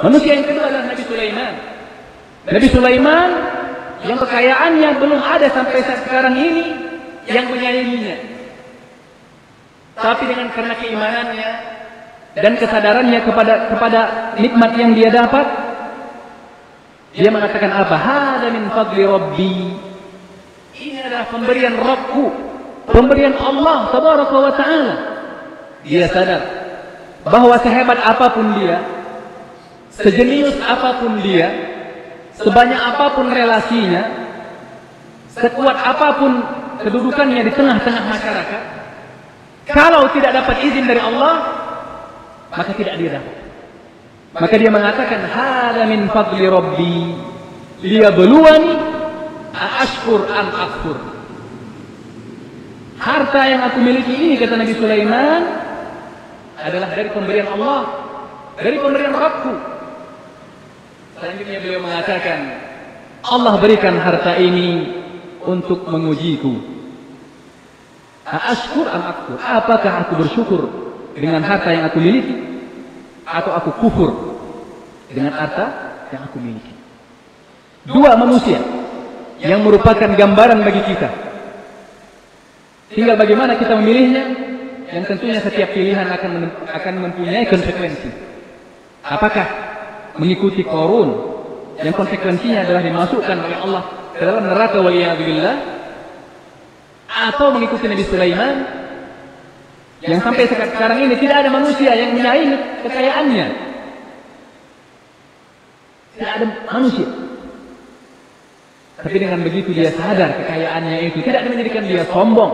Manusia yang kedua adalah Nabi Sulaiman. Nabi Sulaiman yang kekayaannya belum ada sampai saat sekarang ini yang menyayanginya. Tapi dengan karena keimanannya dan kesadarannya kepada kepada nikmat yang dia dapat, dia mengatakan apa? Hada min fadli Rabbi. Ini adalah pemberian Rabbku, pemberian Allah taala. Dia sadar bahwa sehebat apa pun dia, sejenius apa pun dia, sebanyak apa pun relasinya, sekuat apa pun kedudukannya di tengah-tengah masyarakat, kalau tidak dapat izin dari Allah, maka tidak dapat. Maka dia mengatakan, "Hada min fadli Rabbi liyabluwani ashkur am akfur." Harta yang aku miliki ini kata Nabi Sulaiman adalah dari pemberian Allah, dari pemberian Rabbku. Selanjutnya beliau mengatakan, Allah berikan harta ini untuk mengujiku. Ashkur am akfur? Apakah aku bersyukur dengan harta yang aku miliki atau aku kufur dengan harta yang aku miliki? Dua manusia yang merupakan gambaran bagi kita. Tinggal bagaimana kita memilihnya, yang tentunya setiap pilihan akan akan mempunyai konsekuensi. Apakah mengikuti korun yang konsekuensinya adalah dimasukkan oleh Allah ke dalam neraka waliyadzubillah atau mengikuti Nabi Sulaiman yang sampai sekarang ini tidak ada manusia yang menyaingi kekayaannya. Tidak ada manusia. Tapi dengan begitu dia sadar kekayaannya itu tidak menjadikan dia sombong.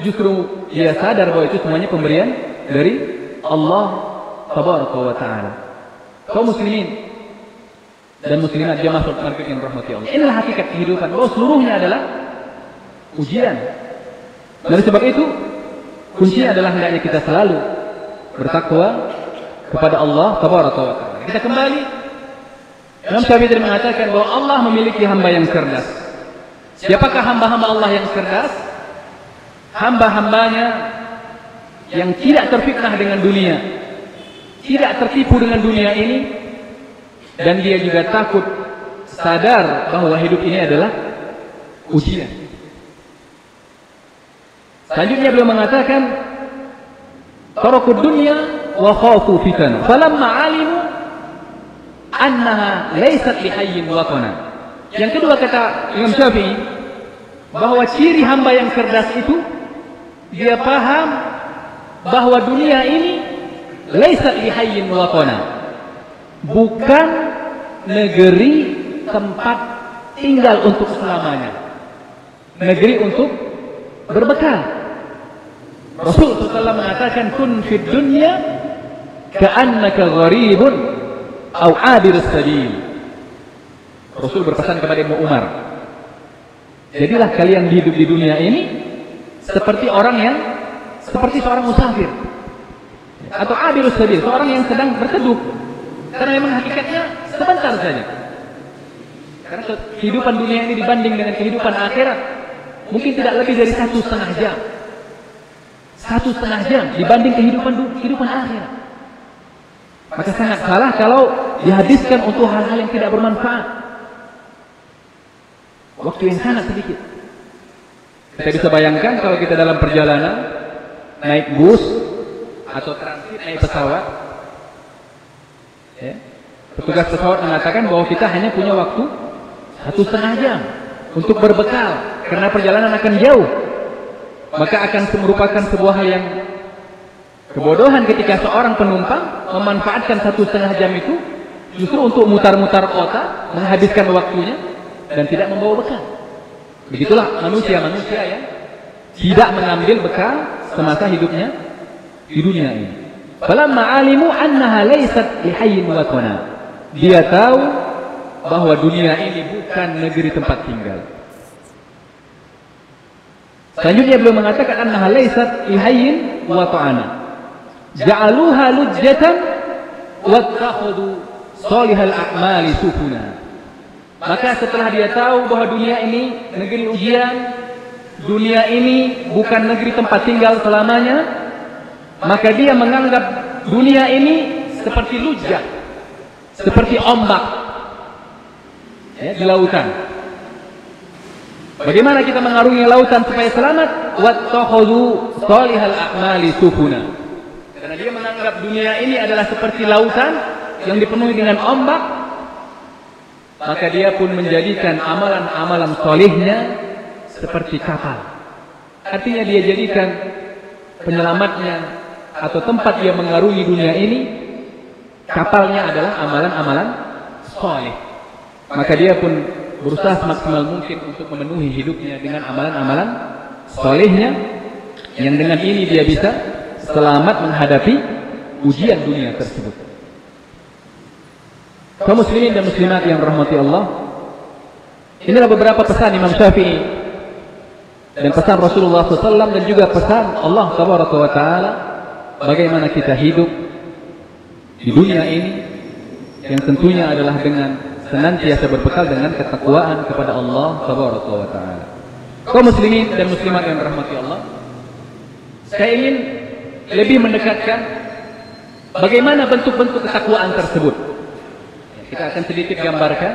Justru dia sadar bahwa itu semuanya pemberian dari Allah Tabaraka wa Ta'ala. Kaum muslimin dan muslimat dia masuk yang rahmati Allah. Inilah hakikat kehidupan. Bahwa seluruhnya adalah ujian. Dari sebab itu, kuncinya adalah hendaknya kita selalu bertakwa kepada Allah Tabaraka wa Ta'ala. Kita kembali Imam Syafi'i mengatakan bahwa Allah memiliki hamba yang cerdas. Siapakah hamba-hamba Allah yang cerdas? Hamba-hambanya yang tidak terfitnah dengan dunia, tidak tertipu dengan dunia ini, dan dia juga takut sadar bahwa hidup ini adalah ujian. Selanjutnya beliau mengatakan, Tarakud dunya wa khafu fitan. Falamma alimu annaha laysat lihayyin watana. Yang kedua kata Imam Syafi'i bahwa ciri hamba yang cerdas itu dia paham bahwa dunia ini laysat lihayyin watana. Bukan negeri tempat tinggal untuk selamanya. Negeri untuk berbekal. Rasul SAW mengatakan kun fid dunya ka'annaka gharibun au abir sabil. Rasul berpesan kepada Ibnu Umar. Jadilah kalian hidup di dunia ini seperti orang yang seperti seorang musafir atau abir sabil, seorang yang sedang berteduh. Karena memang hakikatnya sebentar saja. Karena kehidupan dunia ini dibanding dengan kehidupan akhirat mungkin tidak lebih dari satu setengah jam. Satu setengah jam dibanding kehidupan kehidupan akhirat. Maka sangat salah kalau dihabiskan untuk hal-hal yang tidak bermanfaat. Waktu yang sangat sedikit. Kita bisa bayangkan kalau kita dalam perjalanan naik bus atau transit naik pesawat, ya, petugas pesawat mengatakan bahwa kita hanya punya waktu satu setengah jam untuk berbekal karena perjalanan akan jauh. Maka akan merupakan sebuah hal yang kebodohan ketika seorang penumpang memanfaatkan satu setengah jam itu justru untuk mutar-mutar kota, menghabiskan waktunya dan tidak membawa bekal. Begitulah manusia-manusia yang tidak mengambil bekal semasa hidupnya di dunia ini. Falamma alimu annaha laysat lihayyin wa Dia tahu bahwa dunia ini bukan negeri tempat tinggal. Selanjutnya beliau mengatakan annaha laysat lihayyin wa ta'ana. Ja'aluha lujjatan wattakhadhu salihal a'mali sufuna. Maka setelah dia tahu bahwa dunia ini negeri ujian, dunia ini bukan negeri tempat tinggal selamanya, maka dia menganggap dunia ini seperti lujjah. seperti ombak ya, di lautan. Bagaimana kita mengarungi lautan supaya selamat? Wattakhadhu salihal a'mali sufuna. Karena dia menganggap dunia ini adalah seperti lautan yang dipenuhi dengan ombak, maka dia pun menjadikan amalan-amalan solihnya seperti kapal. Artinya dia jadikan penyelamatnya atau tempat dia mengarungi dunia ini kapalnya adalah amalan-amalan soleh. Maka dia pun berusaha semaksimal mungkin untuk memenuhi hidupnya dengan amalan-amalan solehnya yang dengan ini dia bisa selamat menghadapi ujian dunia tersebut. Kaum muslimin dan muslimat yang rahmati Allah, inilah beberapa pesan Imam Syafi'i dan pesan Rasulullah SAW dan juga pesan Allah Taala bagaimana kita hidup di dunia ini yang tentunya adalah dengan senantiasa berbekal dengan ketakwaan kepada Allah Subhanahu wa taala. Kaum muslimin dan muslimat yang rahmati Allah, saya ingin lebih mendekatkan bagaimana bentuk-bentuk ketakwaan tersebut. Kita akan sedikit gambarkan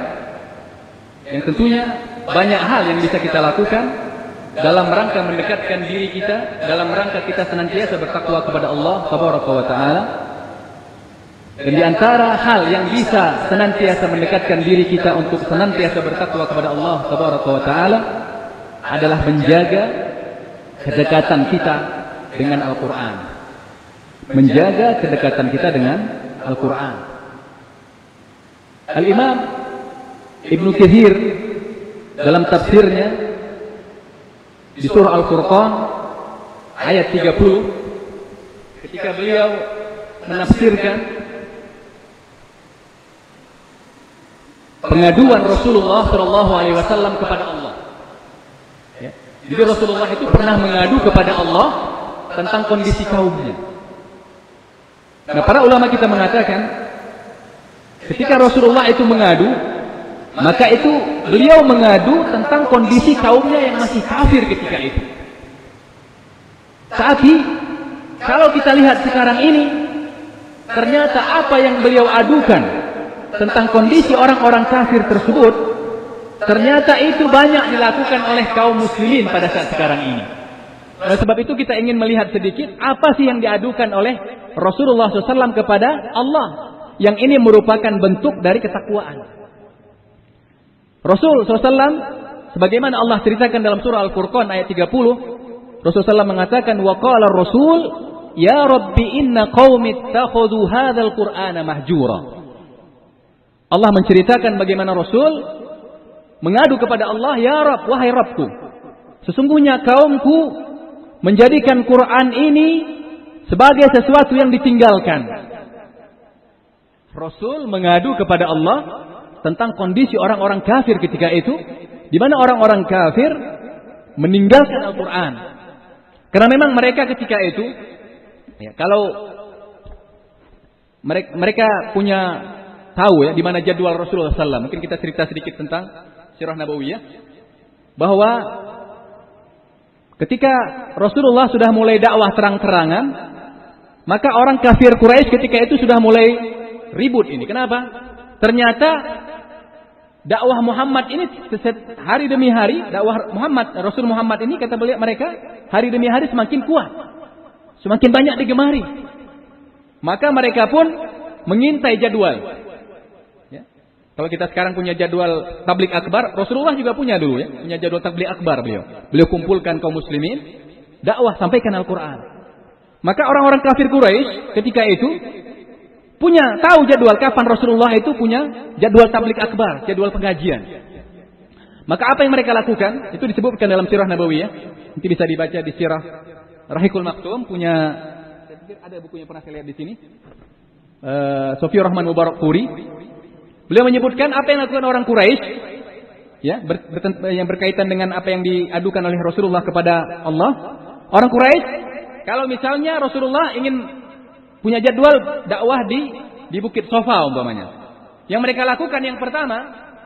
yang tentunya banyak hal yang bisa kita lakukan dalam rangka mendekatkan diri kita, dalam rangka kita senantiasa bertakwa kepada Allah Subhanahu wa taala dan di antara hal yang bisa senantiasa mendekatkan diri kita untuk senantiasa bertakwa kepada Allah Subhanahu wa taala adalah menjaga kedekatan kita dengan Al-Qur'an. Menjaga kedekatan kita dengan Al-Qur'an. Al-Imam Ibnu Katsir dalam tafsirnya di surah Al-Furqan ayat 30 ketika beliau menafsirkan pengaduan Rasulullah Shallallahu Alaihi Wasallam kepada Allah. Ya. Jadi Rasulullah itu pernah mengadu kepada Allah tentang kondisi kaumnya. Nah, para ulama kita mengatakan, ketika Rasulullah itu mengadu, maka itu beliau mengadu tentang kondisi kaumnya yang masih kafir ketika itu. Tapi kalau kita lihat sekarang ini, ternyata apa yang beliau adukan tentang kondisi orang-orang kafir tersebut, ternyata itu banyak dilakukan oleh kaum muslimin pada saat sekarang ini. Oleh sebab itu kita ingin melihat sedikit apa sih yang diadukan oleh Rasulullah SAW kepada Allah. Yang ini merupakan bentuk dari ketakwaan. Rasul SAW, sebagaimana Allah ceritakan dalam surah Al-Furqan ayat 30, Rasulullah SAW mengatakan, وَقَالَ الرَّسُولُ Ya Rabbi inna qawmi ittakhudhu hadzal Qur'ana mahjura. Allah menceritakan bagaimana Rasul mengadu kepada Allah, Ya Rab, wahai Rabbku. Sesungguhnya kaumku menjadikan Quran ini sebagai sesuatu yang ditinggalkan. Rasul mengadu kepada Allah tentang kondisi orang-orang kafir ketika itu, di mana orang-orang kafir meninggalkan Al-Quran. Karena memang mereka ketika itu, ya, kalau mereka, mereka punya tahu ya di mana jadwal Rasulullah SAW. Mungkin kita cerita sedikit tentang Sirah Nabawiyah bahwa ketika Rasulullah sudah mulai dakwah terang-terangan, maka orang kafir Quraisy ketika itu sudah mulai ribut ini. Kenapa? Ternyata dakwah Muhammad ini hari demi hari, dakwah Muhammad, Rasul Muhammad ini kata beliau mereka hari demi hari semakin kuat. Semakin banyak digemari. Maka mereka pun mengintai jadwal. Kalau kita sekarang punya jadwal tablik akbar, Rasulullah juga punya dulu ya, punya jadwal tablik akbar beliau. Beliau kumpulkan kaum muslimin, dakwah sampaikan Al-Qur'an. Maka orang-orang kafir Quraisy ketika itu punya tahu jadwal kapan Rasulullah itu punya jadwal tablik akbar, jadwal pengajian. Maka apa yang mereka lakukan? Itu disebutkan dalam sirah Nabawiyah. Nanti bisa dibaca di sirah Rahikul Maktum punya ada bukunya pernah saya lihat di sini. Uh, Rahman Mubarak Puri Beliau menyebutkan apa yang dilakukan orang Quraisy ya yang berkaitan dengan apa yang diadukan oleh Rasulullah kepada Allah. Orang Quraisy kalau misalnya Rasulullah ingin punya jadwal dakwah di di Bukit Sofa umpamanya. Yang mereka lakukan yang pertama,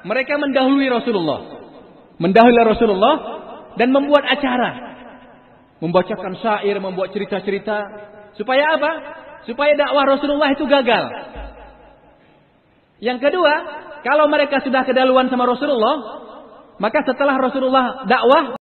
mereka mendahului Rasulullah. Mendahului Rasulullah dan membuat acara. Membacakan syair, membuat cerita-cerita supaya apa? Supaya dakwah Rasulullah itu gagal. Yang kedua, kalau mereka sudah kedaluan sama Rasulullah, maka setelah Rasulullah dakwah